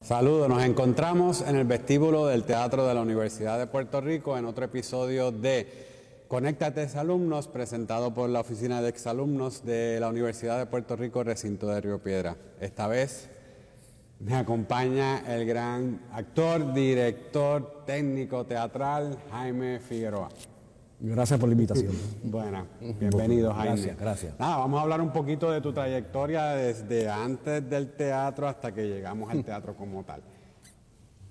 Saludos, nos encontramos en el vestíbulo del Teatro de la Universidad de Puerto Rico en otro episodio de Conéctate alumnos presentado por la Oficina de Exalumnos de la Universidad de Puerto Rico, recinto de Río Piedra. Esta vez me acompaña el gran actor, director, técnico teatral Jaime Figueroa. Gracias por la invitación. Bueno, bienvenido Jaime. Gracias, gracias. Nada, vamos a hablar un poquito de tu trayectoria desde antes del teatro hasta que llegamos al teatro como tal.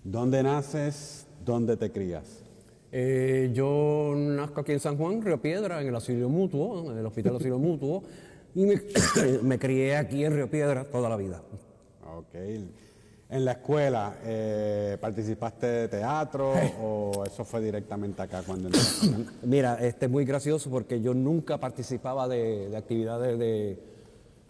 ¿Dónde naces? ¿Dónde te crías? Eh, yo nazco aquí en San Juan, Río Piedra, en el Auxilio Mutuo, en el Hospital Auxilio Mutuo, y me, me crié aquí en Río Piedra toda la vida. Ok. En la escuela, eh, ¿participaste de teatro o eso fue directamente acá cuando entraste? Mira, este es muy gracioso porque yo nunca participaba de, de actividades de,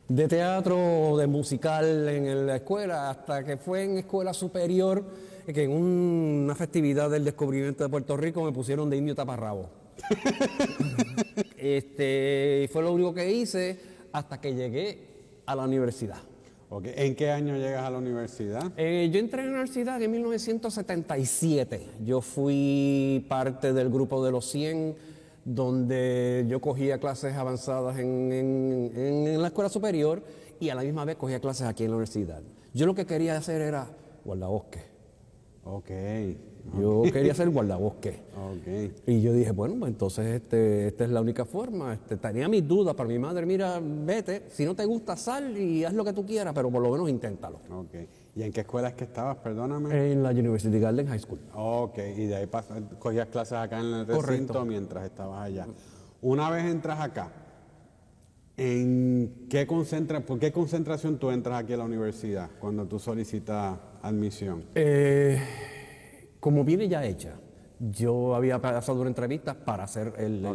de teatro o de musical en la escuela, hasta que fue en escuela superior que en una festividad del descubrimiento de Puerto Rico me pusieron de indio taparrabo. este, y fue lo único que hice hasta que llegué a la universidad. Okay. ¿En qué año llegas a la universidad? Eh, yo entré a la universidad en 1977. Yo fui parte del grupo de los 100, donde yo cogía clases avanzadas en, en, en la escuela superior y a la misma vez cogía clases aquí en la universidad. Yo lo que quería hacer era guardabosque. Ok. Yo quería ser guardabosque. Ok. Y yo dije, bueno, pues entonces este, esta es la única forma. Este, tenía mis dudas para mi madre, mira, vete, si no te gusta, sal y haz lo que tú quieras, pero por lo menos inténtalo. Ok. ¿Y en qué escuela es que estabas, perdóname? En la University Garden High School. Ok, y de ahí cogías clases acá en el recinto Correcto. mientras estabas allá. Una vez entras acá, ¿en qué concentra, ¿por qué concentración tú entras aquí a la universidad cuando tú solicitas admisión? Eh, como viene ya hecha, yo había pasado una entrevista para hacer el,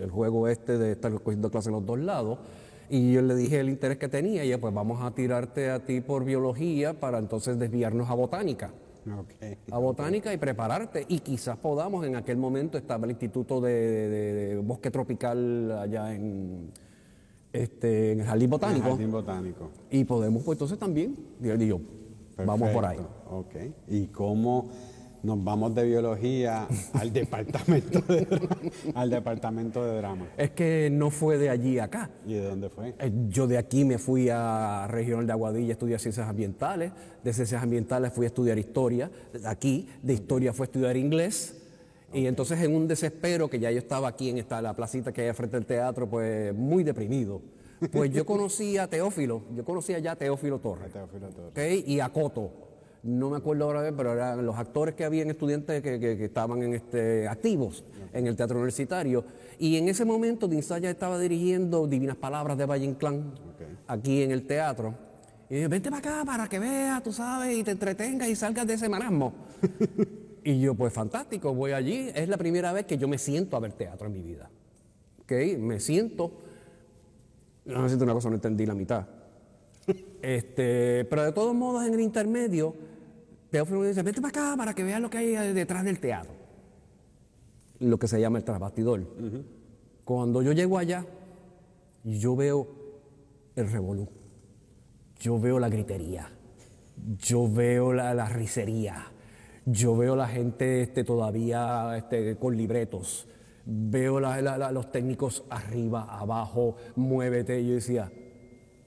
el- juego este de estar cogiendo clases en los dos lados. Y yo le dije el interés que tenía y ella, pues vamos a tirarte a ti por biología para entonces desviarnos a botánica. A botánica y prepararte. Y quizás podamos, en aquel momento estaba el Instituto de, de- de Bosque Tropical allá en, este, en el Jardín Botánico. Jardín botánico. Y podemos, pues entonces también, y yo, vamos por ahí. Ok. ¿Y cómo nos vamos de biología al departamento de drama? al departamento de drama. Es que no fue de allí a acá. ¿Y de dónde fue? Eh, Yo de aquí me fui a Regional de Aguadilla a estudiar ciencias ambientales, de ciencias ambientales fui a estudiar historia, de aquí de historia fui a estudiar inglés, y entonces en un desespero, que ya yo estaba aquí en esta, la placita que hay frente al teatro, pues muy deprimido, pues yo conocí a Teófilo, yo conocía ya a Teófilo Torres, Teófilo Torres. y a Coto, no me acuerdo ahora, bien, pero eran los actores que habían estudiantes que, que- que estaban en este, activos en el teatro universitario. Y en ese momento Dinsaya estaba dirigiendo Divinas Palabras de Valle Inclán, aquí en el teatro. Y dije, vente para acá para que veas, tú sabes, y te entretengas y salgas de ese marasmo. y yo, pues fantástico, voy allí. Es la primera vez que yo me siento a ver teatro en mi vida. ¿Ok? Me siento. No me siento una cosa, no entendí la mitad. Este, pero de todos modos, en el intermedio, Teófilo dice, vete para acá para que veas lo que hay detrás del teatro. Lo que se llama el trasbastidor. Cuando yo llego allá, yo veo el revolú. Yo veo la gritería. Yo veo la, la risería. Yo veo la gente este, todavía este, con libretos. Veo la- los técnicos arriba, abajo, muévete. Y yo decía,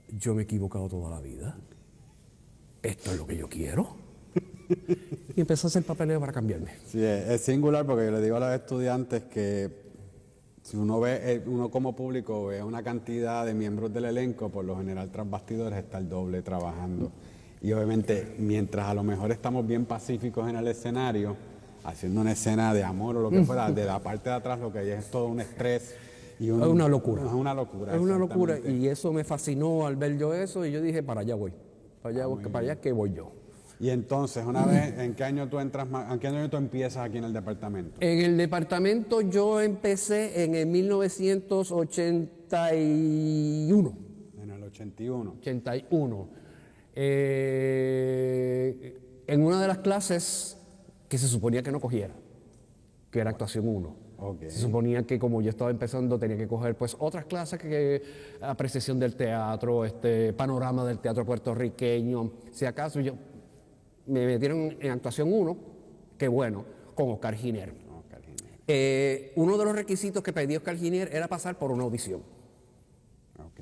yo me he equivocado toda la vida. Esto es lo que yo quiero. Y empecé a hacer papeleo para cambiarme. Sí, es, singular porque yo le digo a los estudiantes que si uno ve, eh, uno como público ve una cantidad de miembros del elenco, por lo general tras bastidores está el doble trabajando. Y obviamente, mientras a lo mejor estamos bien pacíficos en el escenario, haciendo una escena de amor o lo que fuera, de la parte de atrás lo que hay es todo un estrés y un- Es una locura. Es una locura. Es una locura. Y eso me fascinó al ver yo eso y yo dije, para allá voy. Para allá, voy, para allá que voy yo. Y entonces, una vez, ¿en qué año tú entras, en qué año tú empiezas aquí en el departamento? En el departamento yo empecé en el 1981. En el 81. 81. Eh, en una de las clases que se suponía que no cogiera, que era actuación 1. Ok. Se suponía que como yo estaba empezando tenía que coger pues otras clases que apreciación del teatro, este panorama del teatro puertorriqueño. Si acaso yo me metieron en actuación 1, que bueno, con Oscar Giner. Oscar Jiménez. Eh, uno de los requisitos que pedía Oscar Giner era pasar por una audición. Ok.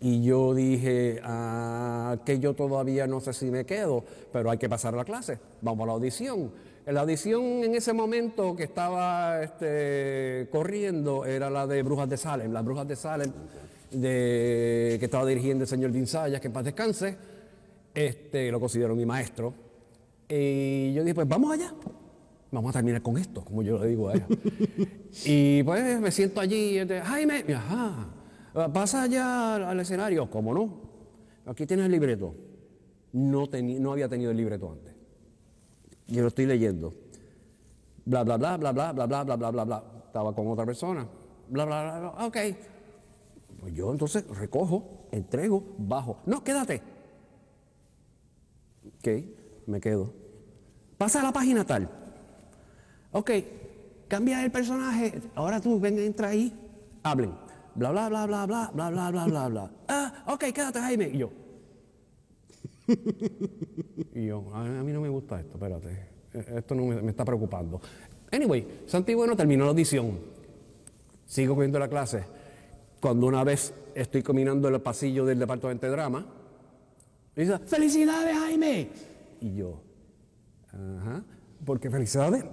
Y yo dije ah, que yo todavía no sé si me quedo, pero hay que pasar la clase. Vamos a la audición. La audición en ese momento que estaba este, corriendo era la de Brujas de Salem. Las Brujas de Salem, de, que estaba dirigiendo el señor Dinsayas, que en paz descanse. Este, lo considero mi maestro. Y yo dije, pues vamos allá. Vamos a terminar con esto, como yo le digo a ella. y pues me siento allí, Jaime, y, ajá, pasa allá al, escenario. ¿Cómo no? Aquí tienes el libreto. No, no había tenido el libreto antes. Yo lo estoy leyendo. Bla, bla, bla, bla, bla, bla, bla, bla, bla, bla, bla. Estaba con otra persona. Bla, bla, bla, bla. Ok. Pues yo entonces recojo, entrego, bajo. No, quédate. Ok, me quedo. Pasa a la página tal. Ok, cambia el personaje. Ahora tú, ven, entra ahí. Hablen. Bla, bla, bla, bla, bla, bla, bla, bla, bla, bla. Ah, ok, quédate, Jaime. Y yo. Y yo, a, mí no me gusta esto, espérate. Eh, Esto no me, me está preocupando. Anyway, Santi Bueno terminó la audición. Sigo cogiendo la clase. Cuando una vez estoy caminando en el pasillo del departamento de drama, dice, ¡Felicidades, Jaime! Y yo, ajá, porque felicidades.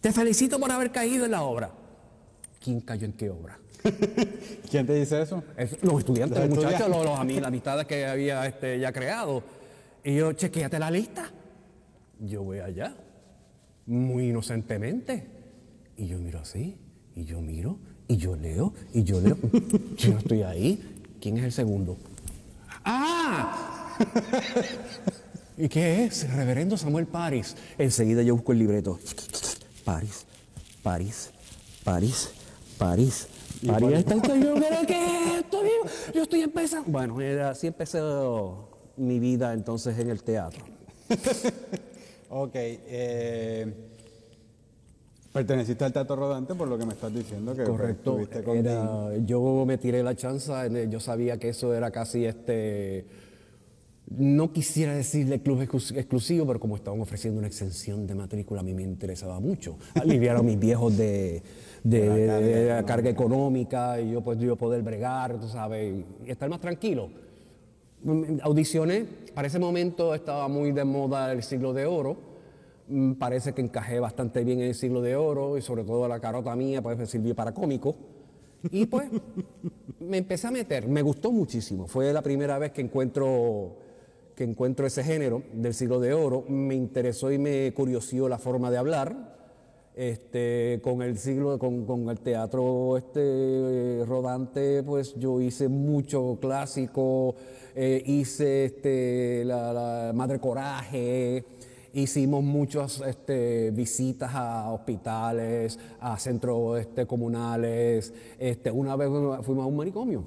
Te felicito por haber caído en la obra. ¿Quién cayó en qué obra? ¿Quién te dice eso? Es- los estudiantes, Los muchachos, estudiantes. los, los las amistades que había este, ya creado. Y yo, chequeate la lista. Yo voy allá, muy inocentemente. Y yo miro así, y yo miro, y yo leo, y yo leo. yo no estoy ahí. ¿Quién es el segundo? ¡Ah! ¿Y qué es? Reverendo Samuel Paris. Enseguida yo busco el libreto. Paris, Paris, Paris, Paris. París está yo, ¿pero qué es esto? Yo estoy empezando. Bueno, era- así empezó mi vida entonces en el teatro. Ok. eh, perteneciste al Teatro Rodante por lo que me estás diciendo que pues, Correcto. con Era- yo me tiré la chanza, yo sabía que eso era casi este. No quisiera decirle club exclus- exclusivo, pero como estaban ofreciendo una exención de matrícula, a mí me interesaba mucho. Aliviar a mis viejos de, de- la carga de la carga económica y yo pues yo poder bregar, tú sabes, y estar más tranquilo. Mm, Audicioné, para ese momento estaba muy de moda el siglo de oro. Mm, Parece que encajé bastante bien en el siglo de oro y sobre todo la carota mía pues me sirvió para cómico. Y pues me empecé a meter, me gustó muchísimo. Fue la primera vez que encuentro, que encuentro ese género del siglo de oro. Me interesó y me curiosió la forma de hablar. Este, con el siglo, con, con el teatro este, rodante, pues yo hice mucho clásico, eh, hice este, la, la Madre Coraje, hicimos muchas este, visitas a hospitales, a centros este, comunales. Este, una vez fuimos a un manicomio,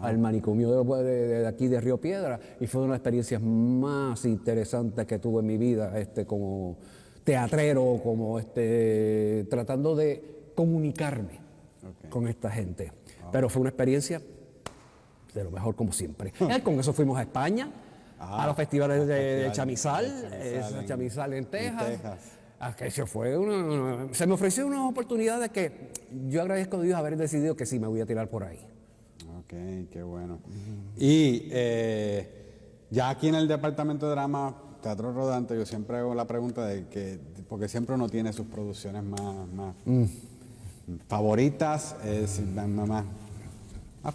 al manicomio de, de- de aquí de Río Piedra, y fue una de las experiencias más interesantes que tuve en mi vida, este, como teatrero, como este, tratando de comunicarme Ok. con esta gente. Pero fue una experiencia de lo mejor como siempre. Eh, Con eso fuimos a España, Ah, a los festivales de, de Chamizal, de Chamizal eh, en- Chamizal en Texas. Texas. Ah, que se fue una- una- se me ofreció una oportunidad de que yo agradezco a Dios haber decidido que sí me voy a tirar por ahí. Ok, qué bueno. Y eh, ya aquí en el departamento de drama, teatro rodante, yo siempre hago la pregunta de que, porque siempre uno tiene sus producciones más, más favoritas, es más, más, más-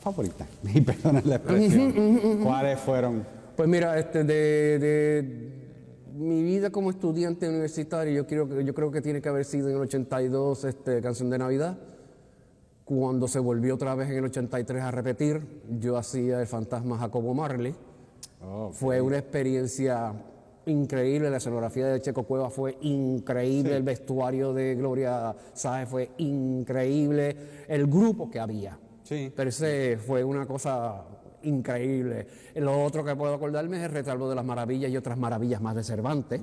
favoritas, y perdonen la expresión. ¿Cuáles fueron? Pues mira, este, de, de mi vida como estudiante universitario, yo creo, que- yo creo que tiene que haber sido en el 82, este, Canción de Navidad. Cuando se volvió otra vez en el 83 a repetir, yo hacía el fantasma Jacobo Marley. Oh, Fue una experiencia increíble, la escenografía de Checo Cueva fue increíble, el vestuario de Gloria Sáez fue increíble, el grupo que había. Sí. Per se fue una cosa increíble. Lo otro que puedo acordarme es el retrato de las maravillas y otras maravillas más de Cervantes,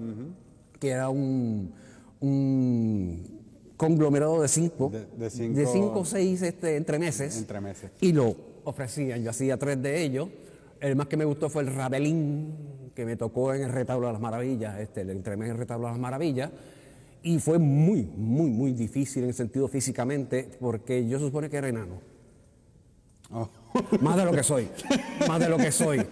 que era un, un conglomerado de cinco, De- de de cinco- cinco o seis este, entremeses, Entremeses. y lo ofrecían. Yo hacía tres de ellos. El más que me gustó fue el Rabelín, que me tocó en el Retablo de las Maravillas, este, el entremés en el Retablo de las Maravillas. Y fue muy, muy, muy difícil en el sentido físicamente, porque yo supone que era enano. Oh. Más de lo que soy. Más de lo que soy.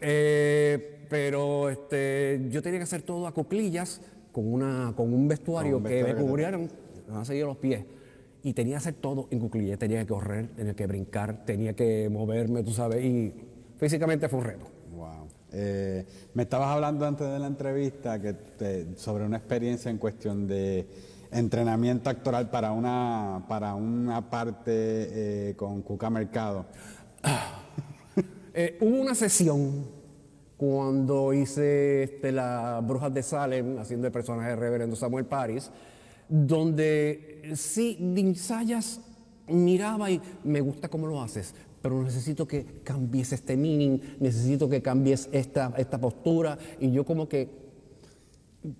Eh, pero este, yo tenía que hacer todo a cuclillas con, una, con un vestuario, un que vestuario me que cubrieran, me han seguido los pies. Y tenía que hacer todo en cuclillas. Tenía que correr, tenía que brincar, tenía que moverme, tú sabes. Y físicamente fue un reto. Wow. Eh, me estabas hablando antes de la entrevista que te- sobre una experiencia en cuestión de entrenamiento actoral para una para una parte eh, con Cuca Mercado. Eh, hubo una sesión cuando hice este, las Brujas de Salem, haciendo el personaje de Reverendo Samuel Paris, donde sí, Dinsayas miraba y me gusta cómo lo haces, pero necesito que cambies este meaning, necesito que cambies esta, esta postura, y yo como que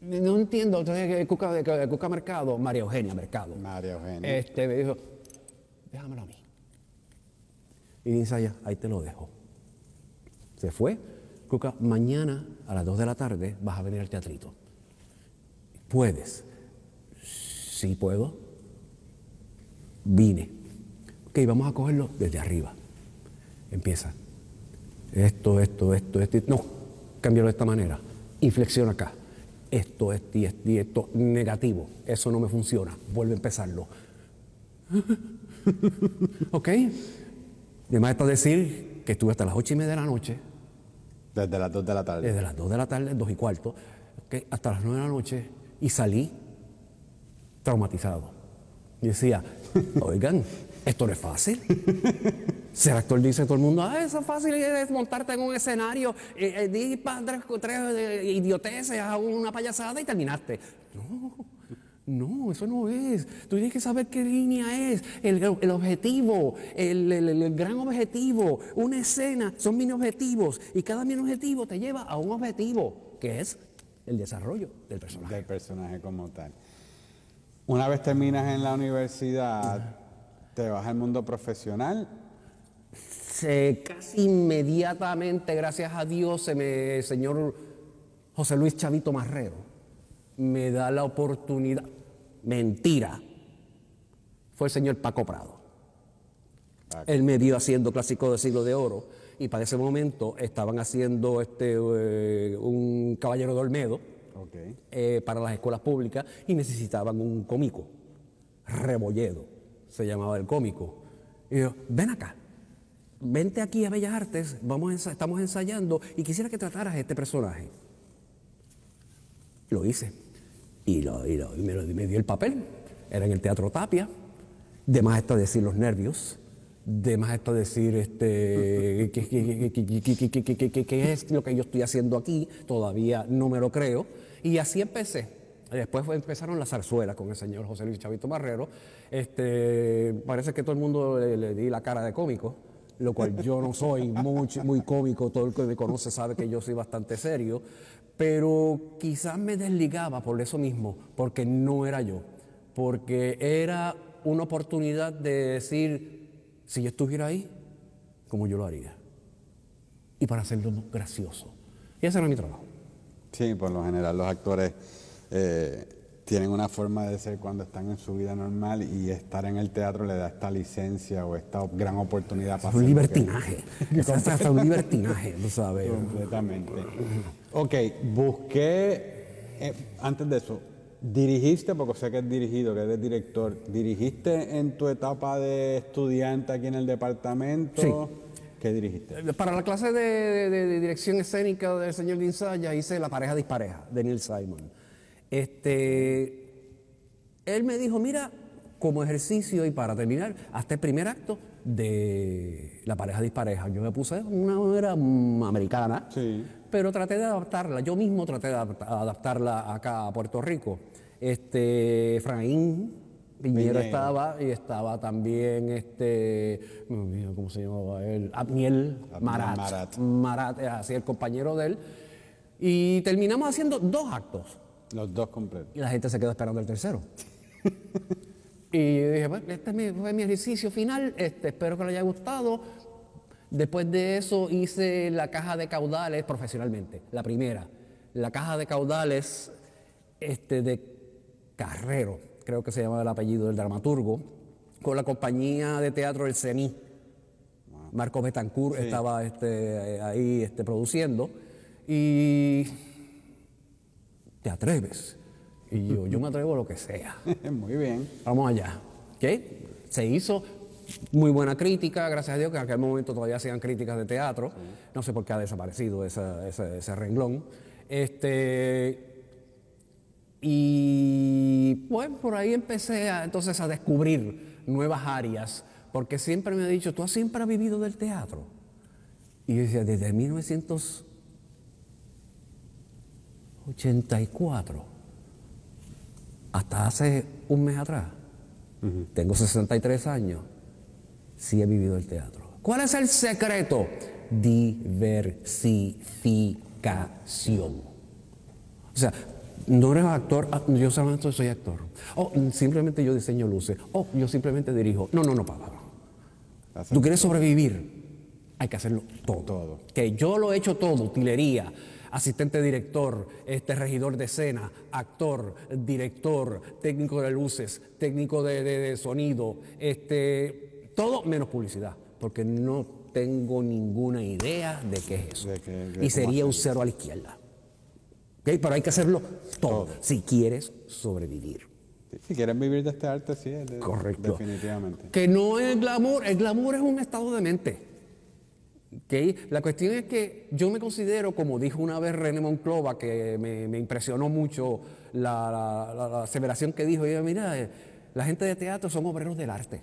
no entiendo, entonces Cuca, Cuca Mercado, María Eugenia Mercado, María Eugenia. este, me dijo, déjamelo a mí. Y Dinsayas, ahí te lo dejo. Se fue. Cuca, mañana a las 2 de la tarde vas a venir al teatrito. ¿Puedes? Sí puedo. Vine. Ok, vamos a cogerlo desde arriba. Empieza. Esto, esto, esto, esto. No, cámbialo de esta manera. Inflexión acá. Esto, esto y esto esto. Negativo. Eso no me funciona. Vuelve a empezarlo. ¿Ok? De más está decir que estuve hasta las ocho y media de la noche, Desde las 2 de la tarde. desde las 2 de la tarde, dos y cuarto, ¿ok? hasta las 9 de la noche, y salí traumatizado. Y decía, oigan, esto no es fácil. Ser actor dice todo el mundo, ah, eso es fácil es montarte en un escenario, eh, eh, di tres, tres eh, idioteces, haz una payasada y terminaste. No, no, eso no es. Tú tienes que saber qué línea es, el, el objetivo, el- el- el gran objetivo. Una escena son mini objetivos y cada mini objetivo te lleva a un objetivo, que es el desarrollo del personaje. del personaje como tal. Una vez terminas en la universidad, te vas al mundo profesional. Se- casi inmediatamente, gracias a Dios, se me, el señor José Luis Chavito Marrero me da la oportunidad. Mentira. Fue el señor Paco Prado. Paco. Él me vio haciendo clásico de siglo de oro y para ese momento estaban haciendo este, eh, un caballero de Olmedo eh, para las escuelas públicas y necesitaban un cómico. Rebolledo se llamaba el cómico. Y yo, ven acá, vente aquí a Bellas Artes, vamos estamos ensayando y quisiera que trataras este personaje. Lo hice. Y, lo, y, lo, y me, lo, me, dio el papel. Era en el Teatro Tapia. De más está decir los nervios. De más está decir este, qué es lo que yo estoy haciendo aquí. Todavía no me lo creo. Y así empecé. Después empezaron las zarzuelas con el señor José Luis Chavito Barrero. Este, parece que todo el mundo le, le di la cara de cómico lo cual yo no soy muy, muy cómico. Todo el que me conoce sabe que yo soy bastante serio. Pero quizás me desligaba por eso mismo, porque no era yo. Porque era una oportunidad de decir, si yo estuviera ahí, como yo lo haría. Y para hacerlo gracioso. Y ese era mi trabajo. Sí, por lo general los actores eh, tienen una forma de ser cuando están en su vida normal y estar en el teatro le da esta licencia o esta gran oportunidad para Es un lo que- libertinaje. Es hasta un libertinaje, tú sabes. Completamente. Ok, busqué, eh, antes de eso, dirigiste, porque sé que es dirigido, que eres director, ¿dirigiste en tu etapa de estudiante aquí en el departamento? Sí. ¿Qué dirigiste? Para la clase de, de- de dirección escénica del señor Dinsaya hice La pareja dispareja de Neil Simon. Este, él me dijo, mira, como ejercicio y para terminar, hasta el primer acto de La pareja dispareja. Yo me puse una manera americana, Sí. pero traté de adaptarla. Yo mismo traté de adapta- adaptarla acá a Puerto Rico. Este, Efraín Piñero estaba y estaba también este, ¿cómo se llamaba él? Abniel Marat. Marat. Marat era así el compañero de él. Y terminamos haciendo dos actos. Los dos completos. Y la gente se quedó esperando el tercero. Y yo dije, bueno, este fue mi ejercicio final, este, espero que le haya gustado. Después de eso hice la caja de caudales profesionalmente, la primera. La caja de caudales este, de Carrero, creo que se llama el apellido del dramaturgo, con la compañía de teatro El CENI. Marco Betancourt estaba este, ahí este, produciendo. Y te atreves. Y yo, yo me atrevo a lo que sea. Muy bien. Vamos allá. ¿Ok? Se hizo muy buena crítica, gracias a Dios que en aquel momento todavía hacían críticas de teatro. No sé por qué ha desaparecido esa- ese, ese renglón. Este, y pues por ahí empecé a, entonces a descubrir nuevas áreas, porque siempre me ha dicho, tú siempre has vivido del teatro. Y yo decía, desde 1984 hasta hace un mes atrás, tengo 63 años, sí he vivido el teatro. ¿Cuál es el secreto? Diversificación. O sea, no eres actor, ah, yo solamente soy actor. O mm, simplemente yo diseño luces. O yo simplemente dirijo. No, no, no, papá. Tú quieres sobrevivir, hay que hacerlo todo. Todo. Que yo lo he hecho todo, utilería, asistente director, este regidor de escena, actor, director, técnico de luces, técnico de, de- de sonido, este, todo menos publicidad, porque no tengo ninguna idea de qué es eso. De qué- de y sería un cero a la izquierda. ¿Ok? Pero hay que hacerlo todo, si quieres sobrevivir. Si quieres vivir de este arte, sí, de- Correcto. definitivamente. Que no es glamour, el glamour es un estado de mente. ¿Ok? La cuestión es que yo me considero, como dijo una vez René Monclova, que me, me impresionó mucho la, la- aseveración que dijo, ella, mira, eh, la gente de teatro son obreros del arte.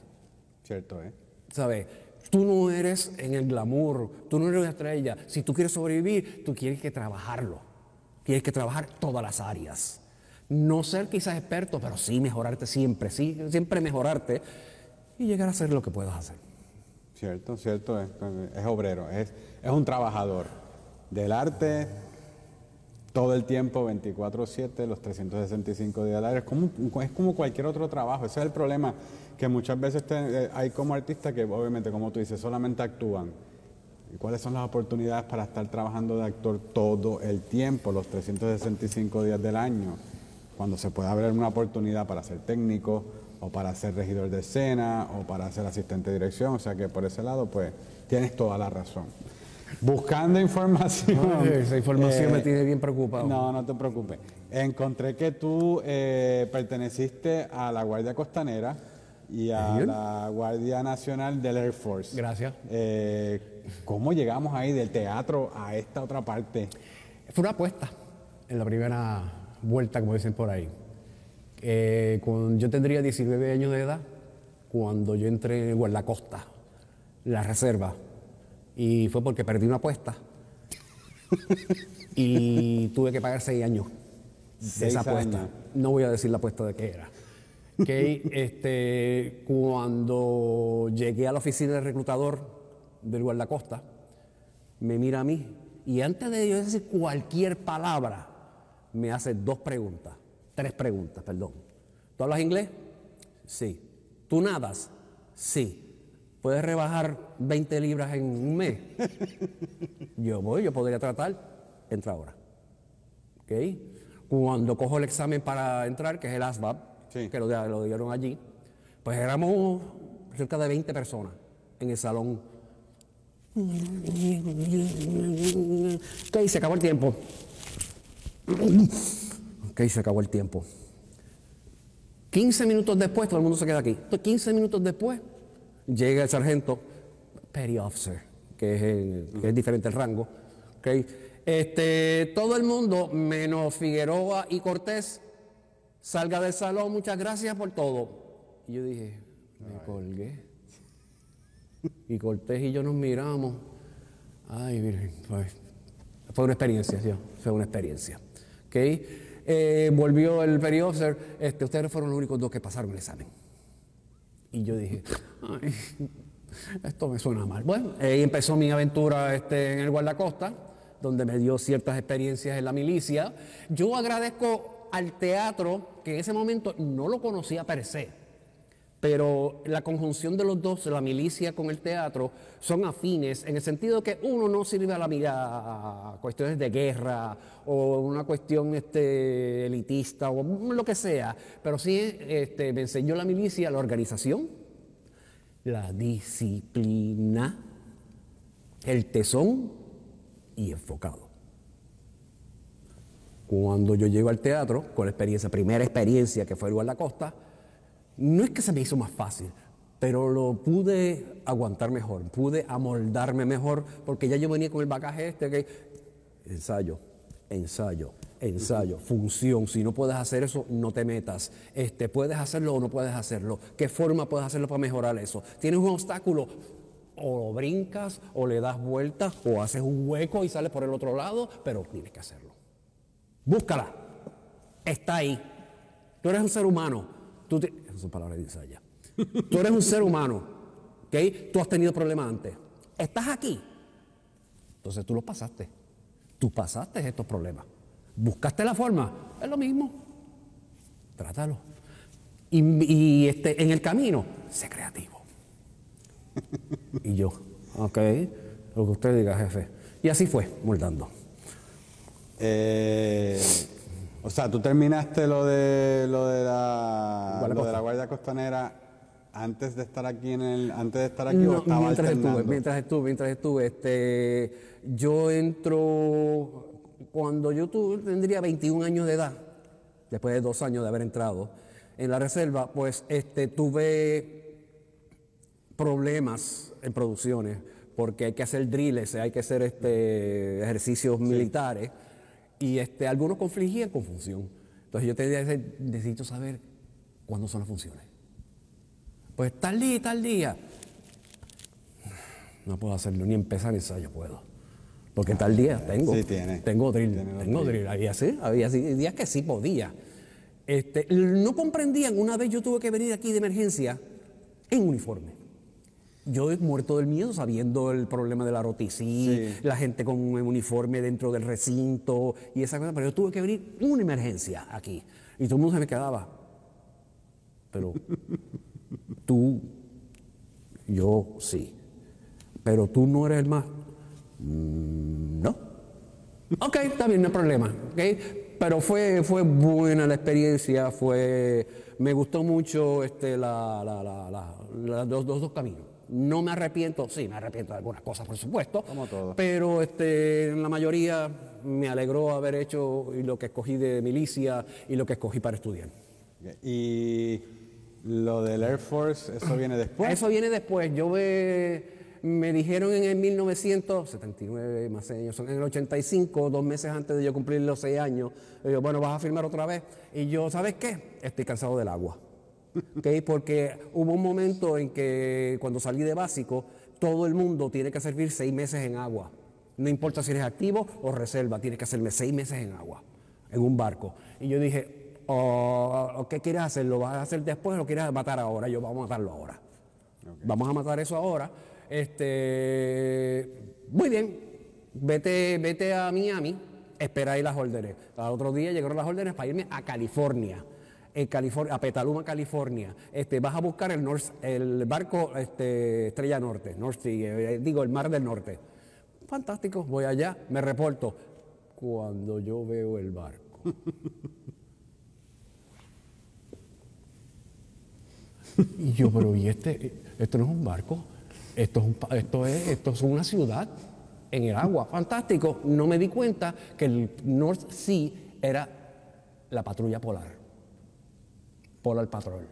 Cierto, ¿eh? ¿Sabes? Tú no eres en el glamour, tú no eres una estrella. Si tú quieres sobrevivir, tú tienes que trabajarlo. Tienes que trabajar todas las áreas. No ser quizás experto, pero sí mejorarte siempre, sí, siempre mejorarte y llegar a ser lo que puedas hacer. Cierto, cierto, es, es obrero, es, es un trabajador del arte todo el tiempo, 24/7, los 365 días al año. Es como, es como cualquier otro trabajo. Ese es el problema, que muchas veces eh, hay como artistas que obviamente, como tú dices, solamente actúan. ¿Y cuáles son las oportunidades para estar trabajando de actor todo el tiempo, los 365 días del año? Cuando se puede abrir una oportunidad para ser técnico o para ser regidor de escena o para ser asistente de dirección. O sea que por ese lado, pues, tienes toda la razón. Buscando información. esa información eh, me tiene bien preocupado. No, no te preocupes. Encontré que tú eh, perteneciste a la Guardia Costanera y a Bien. la Guardia Nacional del Air Force. Gracias. Eh, ¿Cómo llegamos ahí del teatro a esta otra parte? Fue una apuesta en la primera vuelta, como dicen por ahí. Eh, cuando yo tendría 19 años de edad, cuando yo entré en Guardacosta, la reserva, y fue porque perdí una apuesta y tuve que pagar 6 años de esa apuesta. años. No voy a decir la apuesta de qué era. Ok, este, cuando llegué a la oficina del reclutador del guardacosta, me mira a mí y antes de yo decir cualquier palabra, me hace dos preguntas, tres preguntas, perdón. ¿Tú hablas inglés? Sí. ¿Tú nadas? Sí. ¿Puedes rebajar 20 libras en un mes? yo voy, yo podría tratar, entra ahora. ¿Ok? Cuando cojo el examen para entrar, que es el ASVAB, Sí. que lo, lo dieron allí, pues éramos cerca de 20 personas en el salón. Ok, se acabó el tiempo. Ok, se acabó el tiempo. 15 minutos después, todo el mundo se queda aquí. Entonces, 15 minutos después, llega el sargento, petty officer, que es, el- que es diferente el rango. ok. Este, todo el mundo, menos Figueroa y Cortés, salga del salón, muchas gracias por todo. Y yo dije, me colgué. Y Cortés y yo nos miramos. Ay, virgen, pues, fue una experiencia, sí, fue una experiencia. ¿ok? Eh, volvió el petty officer, este, ustedes fueron los únicos dos que pasaron el examen. Y yo dije, ay, esto me suena mal. Bueno, ahí empezó mi aventura este, en el guardacosta, donde me dio ciertas experiencias en la milicia. Yo agradezco al teatro, que en ese momento no lo conocía per se, Pero la conjunción de los dos, la milicia con el teatro, son afines en el sentido que uno no sirve a la cuestiones de guerra o una cuestión este, elitista o lo que sea, pero sí este, me enseñó la milicia la organización, la disciplina, el tesón y enfocado. Cuando yo llego al teatro, con la experiencia, primera experiencia que fue el la Costa, no es que se me hizo más fácil, pero lo pude aguantar mejor, pude amoldarme mejor, porque ya yo venía con el bagaje este que ensayo, ensayo, ensayo, función. Si no puedes hacer eso, no te metas. Este, puedes hacerlo o no puedes hacerlo. ¿Qué forma puedes hacerlo para mejorar eso? Tienes un obstáculo, o lo brincas, o le das vueltas, o haces un hueco y sales por el otro lado, pero tienes que hacerlo. Búscala. Está ahí. Tú eres un ser humano. Tú Esas son palabras de Isaya. Tú eres un ser humano. ¿ok? Tú has tenido problemas antes. Estás aquí. Entonces tú los pasaste. Tú pasaste estos problemas. Buscaste la forma. Es lo mismo. Trátalo. Y, este, en el camino, sé creativo. y yo, ok, lo que usted diga, jefe. Y así fue, moldando. Eh, o sea, tú terminaste lo de lo de la, lo de la Guardia Costanera antes de estar aquí en el antes de estar aquí o estaba mientras estuve, mientras estuve, mientras estuve, este, yo entro cuando yo tuve, tendría 21 años de edad, después de dos años de haber entrado en la reserva, pues este, tuve problemas en producciones porque hay que hacer drills, hay que hacer este, ejercicios militares y este, algunos confligían con función. Entonces yo tenía que necesito saber cuándo son las funciones. Pues tal día tal día. No puedo hacerlo, ni empezar ensayo puedo. Porque tal día tengo. Sí, tiene. Tengo drill. tengo drill. Había, sí, había días que sí podía. Este, no comprendían, una vez yo tuve que venir aquí de emergencia en uniforme. Yo he muerto del miedo sabiendo el problema de la roticí, la gente con un uniforme dentro del recinto y esa cosa, pero yo tuve que venir una emergencia aquí y todo el mundo se me quedaba. Pero tú, yo sí, pero tú no eres el más. Mm, no. Ok, está bien, no hay problema. Okay? Pero fue, fue buena la experiencia, fue, me gustó mucho este, la, la, los dos caminos. No me arrepiento, sí, me arrepiento de algunas cosas, por supuesto. Como todo. Pero este, en la mayoría me alegró haber hecho lo que escogí de milicia y lo que escogí para estudiar. Y lo del Air Force, ¿eso viene después? Eso viene después. Yo me dijeron en el 1979, más años, en el 85, dos meses antes de yo cumplir los seis años, yo, bueno, vas a firmar otra vez. Y yo, ¿sabes qué? Estoy cansado del agua. Porque hubo un momento en que cuando salí de básico, todo el mundo tiene que servir seis meses en agua. No importa si eres activo o reserva, tienes que hacerme seis meses en agua, en un barco. Y yo dije, oh, ¿qué quieres hacer? ¿Lo vas a hacer después o lo quieres matar ahora? Yo, vamos a matarlo ahora. Vamos a matar eso ahora. Este, muy bien, vete, vete a Miami, espera ahí las órdenes. Al otro día llegaron las órdenes para irme a California en California, a Petaluma, California, este, vas a buscar el, el barco este, Estrella Norte, North eh, digo, el Mar del Norte. Fantástico, voy allá, me reporto. Cuando yo veo el barco. y yo, pero ¿y este? Esto no es un barco, esto es, esto es, esto es una ciudad en el agua. Fantástico. No me di cuenta que el North Sea era la patrulla polar. Polar Patrol,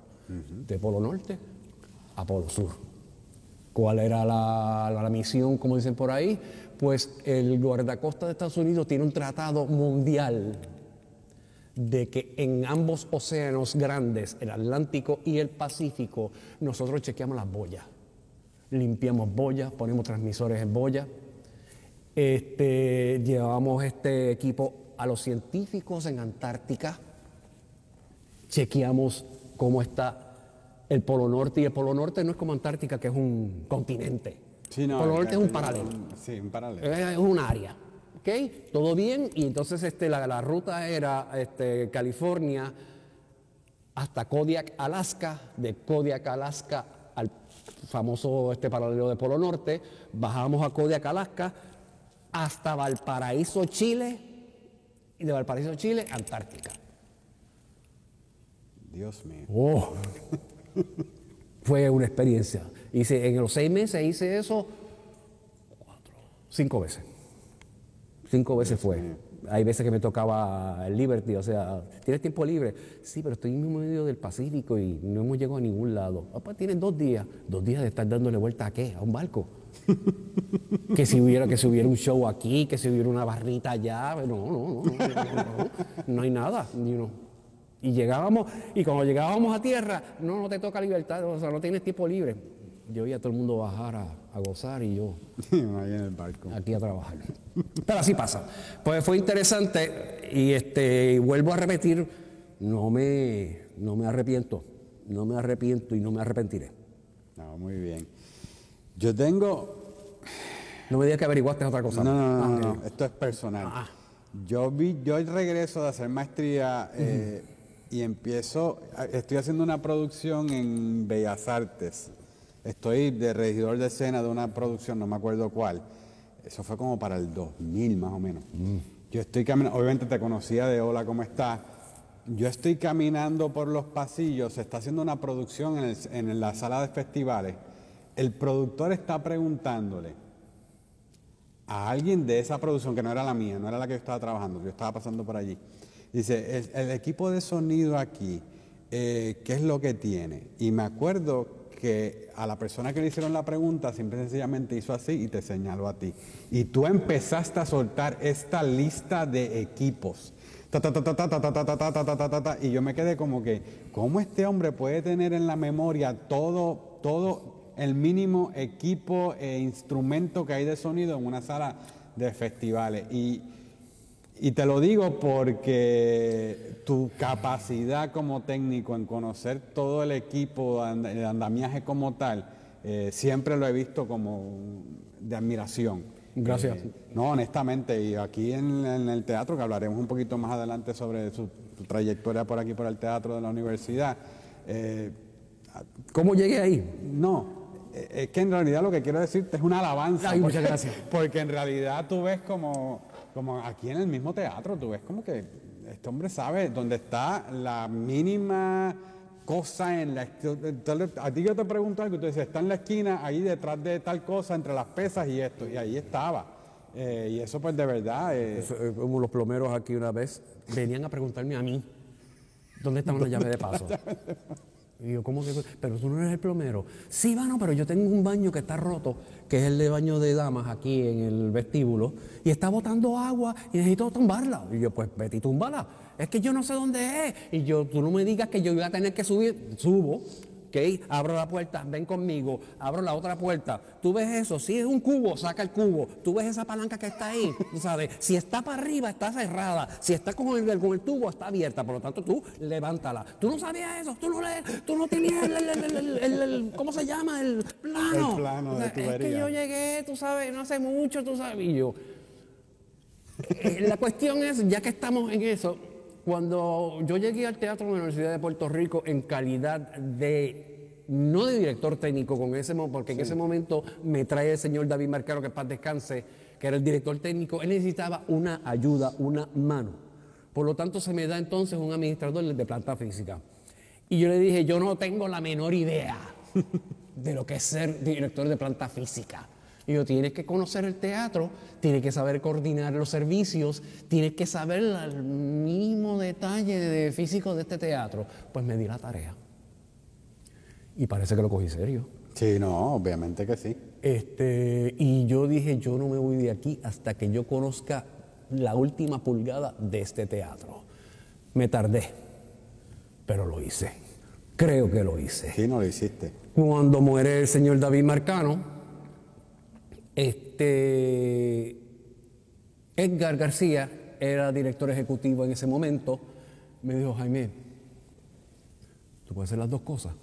de Polo Norte a Polo Sur. ¿Cuál era la, misión, como dicen por ahí? Pues el guardacosta de Estados Unidos tiene un tratado mundial de que en ambos océanos grandes, el Atlántico y el Pacífico, nosotros chequeamos las boyas. Limpiamos boyas, ponemos transmisores en boyas. Este, llevamos este equipo a los científicos en Antártica chequeamos cómo está el Polo Norte y el Polo Norte no es como Antártica, que es un continente. el Polo Norte es un paralelo. sí, un paralelo. Es un área. ¿Ok? Todo bien. Y entonces este, la, ruta era este, California, hasta Kodiak, Alaska, de Kodiak, Alaska al famoso este paralelo de Polo Norte, bajamos a Kodiak, Alaska, hasta Valparaíso, Chile, y de Valparaíso, Chile, Antártica. Dios mío. Oh. Fue una experiencia. Hice, en los seis meses hice eso cuatro, cinco veces. Cinco veces fue. Hay veces que me tocaba el Liberty, o sea, ¿tienes tiempo libre? Sí, pero estoy en medio del Pacífico y no hemos llegado a ningún lado. Ah, pues tienen dos días. ¿Dos días de estar dándole vuelta a qué? ¿A un barco? que si hubiera que si hubiera un show aquí, que si hubiera una barrita allá, no, no, no, no, no, no hay nada. Y llegábamos, y cuando llegábamos a tierra, no, no te toca libertad, o sea, no tienes tiempo libre. Yo vi a todo el mundo bajar a, gozar y yo ahí en el barco. aquí a trabajar. Pero así pasa. Pues fue interesante y este vuelvo a repetir, no me, no me arrepiento, no me arrepiento y no me arrepentiré. No, muy bien. Yo tengo no me digas que averiguaste otra cosa. No, no, no, no, esto es personal. Ah. Yo vi, yo regreso de hacer maestría eh, y empiezo, estoy haciendo una producción en Bellas Artes. Estoy de regidor de escena de una producción, no me acuerdo cuál. Eso fue como para el 2000 más o menos. Mm. Yo estoy caminando, obviamente te conocía de Hola, ¿cómo estás? Yo estoy caminando por los pasillos, se está haciendo una producción en, en la sala de festivales. El productor está preguntándole, a alguien de esa producción, que no era la mía, no era la que yo estaba trabajando, yo estaba pasando por allí. Dice, el, equipo de sonido aquí, eh, ¿qué es lo que tiene? Y me acuerdo que a la persona que le hicieron la pregunta, simple y sencillamente hizo así y te señaló a ti. Y tú empezaste a soltar esta lista de equipos. y yo me quedé como que, ¿cómo este hombre puede tener en la memoria todo, todo el mínimo equipo e instrumento que hay de sonido en una sala de festivales. Y, te lo digo porque tu capacidad como técnico en conocer todo el equipo, el andamiaje como tal, eh, siempre lo he visto como de admiración. Gracias. Eh, no, honestamente, y aquí en, el teatro, que hablaremos un poquito más adelante sobre su, trayectoria por aquí, por el teatro de la universidad. Eh, ¿Cómo llegué ahí? No, es que en realidad lo que quiero decirte es una alabanza. Ay, muchas gracias. Porque en realidad tú ves como, como aquí en el mismo teatro, tú ves como que este hombre sabe dónde está la mínima cosa en la a ti yo te pregunto algo, tú dices, está en la esquina, ahí detrás de tal cosa, entre las pesas y esto, y ahí estaba. Eh, y eso pues de verdad... Eh, eh, como los plomeros aquí una vez venían a preguntarme a mí, ¿dónde estaban las llaves de paso? Y yo, ¿cómo que? Pero tú no eres el plomero. Sí, bueno, pero yo tengo un baño que está roto, que es el de baño de damas aquí en el vestíbulo, y está botando agua y necesito tumbarla. Y yo, pues vete y túmbala. Es que yo no sé dónde es. Y yo, tú no me digas que yo iba a tener que subir. Subo, ¿ok? Abro la puerta, ven conmigo, abro la otra puerta. Tú ves eso, si es un cubo, saca el cubo. Tú ves esa palanca que está ahí, tú sabes. Si está para arriba, está cerrada. Si está con el, con el tubo, está abierta. Por lo tanto, tú levántala. Tú no sabías eso, tú no, le, tú no tenías el, ¿cómo se llama? El plano. El plano de Es que yo llegué, tú sabes, no hace mucho, tú sabes. Y yo. Eh, la cuestión es, ya que estamos en eso, cuando yo llegué al teatro de la Universidad de Puerto Rico en calidad de, no de director técnico, con ese, porque en ese momento me trae el señor David Marcaro, que paz descanse, que era el director técnico, él necesitaba una ayuda, una mano. Por lo tanto, se me da entonces un administrador de planta física. Y yo le dije, yo no tengo la menor idea de lo que es ser director de planta física. Y yo, tienes que conocer el teatro, tienes que saber coordinar los servicios, tienes que saber el mínimo detalle de físico de este teatro. Pues me di la tarea. Y parece que lo cogí serio. Sí, no, obviamente que sí. Este, y yo dije, yo no me voy de aquí hasta que yo conozca la última pulgada de este teatro. Me tardé, pero lo hice. Creo que lo hice. Sí, no lo hiciste. Cuando muere el señor David Marcano, este, Edgar García era director ejecutivo en ese momento. Me dijo, Jaime, tú puedes hacer las dos cosas.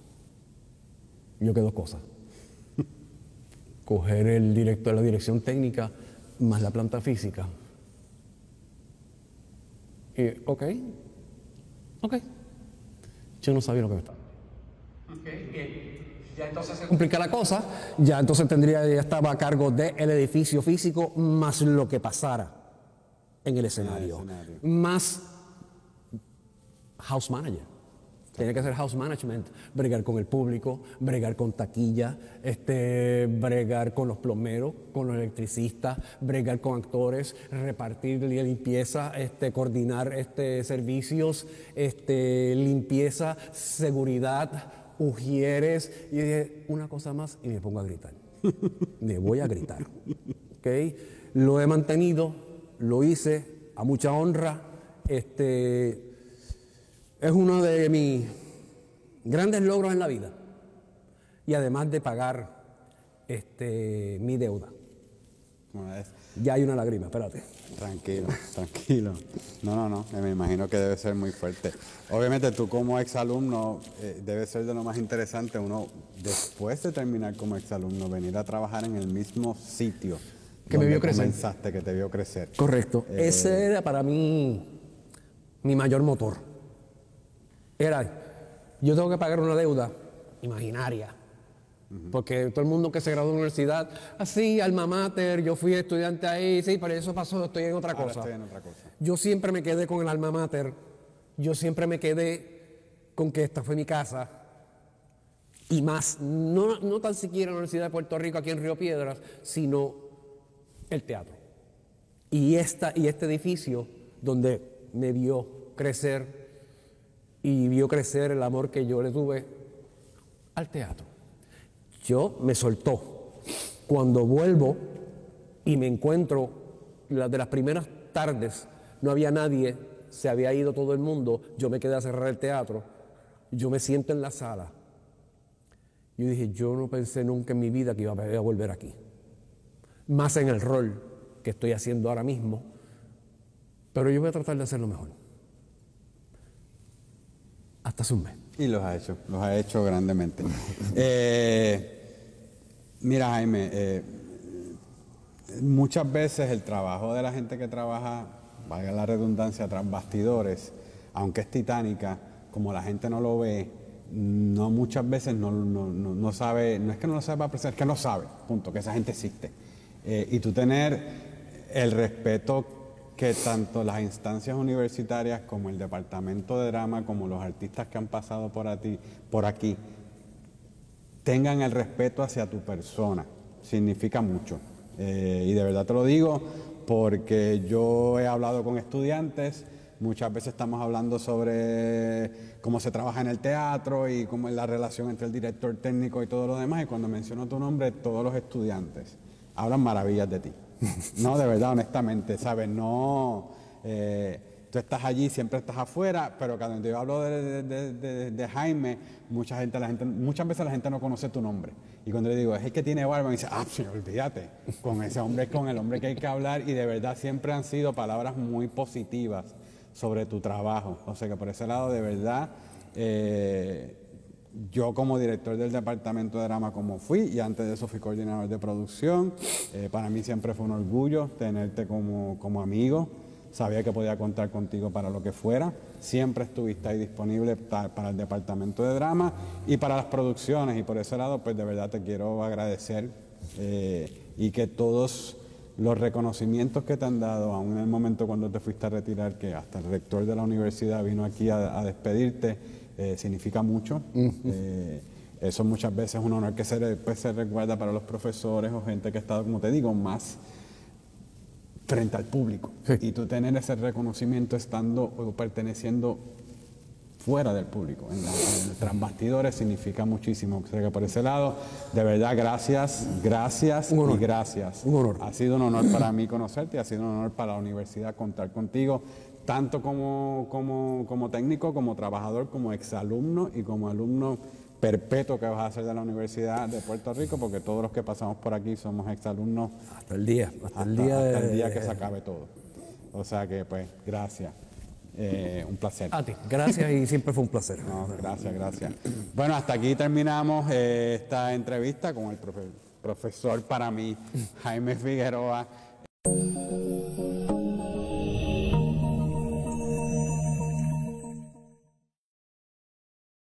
yo, ¿qué dos cosas? Coger el director, la dirección técnica más la planta física. Y, ok, ok. Yo no sabía lo que me estaba. Ya entonces se complica la cosa, ya entonces tendría, ya estaba a cargo del edificio físico más lo que pasara en el escenario, más house manager. Tiene que hacer house management, bregar con el público, bregar con taquilla, este, bregar con los plomeros, con los electricistas, bregar con actores, repartir limpieza, este, coordinar este, servicios, este, limpieza, seguridad, ujieres y una cosa más y me pongo a gritar. me voy a gritar. ¿Okay? Lo he mantenido, lo hice a mucha honra. Este, es uno de mis grandes logros en la vida. Y además de pagar este, mi deuda. Ya hay una lágrima, espérate. Tranquilo, tranquilo. No, no, no, me imagino que debe ser muy fuerte. Obviamente tú como exalumno eh, debe ser de lo más interesante uno después de terminar como exalumno venir a trabajar en el mismo sitio que me vio crecer. que te vio crecer. Correcto. Eh, Ese era para mí mi mayor motor. Era, yo tengo que pagar una deuda imaginaria porque todo el mundo que se graduó de la universidad, así, alma mater, yo fui estudiante ahí, sí, pero eso pasó, estoy en otra cosa. Estoy en otra cosa. Yo siempre me quedé con el alma mater, yo siempre me quedé con que esta fue mi casa. Y más, no, no tan siquiera la Universidad de Puerto Rico aquí en Río Piedras, sino el teatro. Y, esta, y este edificio donde me vio crecer y vio crecer el amor que yo le tuve al teatro. Yo me soltó. Cuando vuelvo y me encuentro, de las primeras tardes, no había nadie, se había ido todo el mundo, yo me quedé a cerrar el teatro, yo me siento en la sala. Yo dije, yo no pensé nunca en mi vida que iba a volver aquí. Más en el rol que estoy haciendo ahora mismo, pero yo voy a tratar de hacerlo mejor. Hasta hace mes. Y los ha hecho, los ha hecho grandemente. eh, Mira, Jaime, eh, muchas veces el trabajo de la gente que trabaja, valga la redundancia, tras bastidores, aunque es titánica, como la gente no lo ve, no muchas veces no, sabe, no es que no lo sepa apreciar, es que no sabe, punto, que esa gente existe. Eh, y tú tener el respeto que tanto las instancias universitarias como el departamento de drama, como los artistas que han pasado por, ti, por aquí, tengan el respeto hacia tu persona. Significa mucho. Eh, y de verdad te lo digo porque yo he hablado con estudiantes, muchas veces estamos hablando sobre cómo se trabaja en el teatro y cómo es la relación entre el director técnico y todo lo demás, y cuando menciono tu nombre, todos los estudiantes hablan maravillas de ti. no, de verdad, honestamente, ¿sabes? No... Eh, estás allí, siempre estás afuera, pero cuando yo hablo de, Jaime, mucha gente, la gente, muchas veces la gente no conoce tu nombre. Y cuando le digo, es el que tiene barba, me dice, ah, sí, olvídate, con ese hombre es con el hombre que hay que hablar y de verdad siempre han sido palabras muy positivas sobre tu trabajo. O sea que por ese lado, de verdad, eh, yo como director del departamento de drama como fui y antes de eso fui coordinador de producción, eh, para mí siempre fue un orgullo tenerte como, como amigo sabía que podía contar contigo para lo que fuera. Siempre estuviste ahí disponible para el departamento de drama y para las producciones. Y por ese lado, pues de verdad te quiero agradecer eh, y que todos los reconocimientos que te han dado, aún en el momento cuando te fuiste a retirar, que hasta el rector de la universidad vino aquí a, despedirte, eh, significa mucho. Eh, eso muchas veces es un honor que se, pues, se recuerda para los profesores o gente que ha estado, como te digo, más frente al público. Y tú tener ese reconocimiento estando o perteneciendo fuera del público, en, en bastidores, significa muchísimo. O que por ese lado, de verdad, gracias, gracias y gracias. Un honor. Ha sido un honor para mí conocerte ha sido un honor para la universidad contar contigo, tanto como, como, como técnico, como trabajador, como exalumno y como alumno perpetuo que vas a hacer de la Universidad de Puerto Rico, porque todos los que pasamos por aquí somos exalumnos. Hasta el día, hasta, el día, el día que se acabe todo. O sea que, pues, gracias. Eh, un placer. A ti, gracias y siempre fue un placer. gracias, gracias. Bueno, hasta aquí terminamos eh, esta entrevista con el profesor para mí, Jaime Figueroa.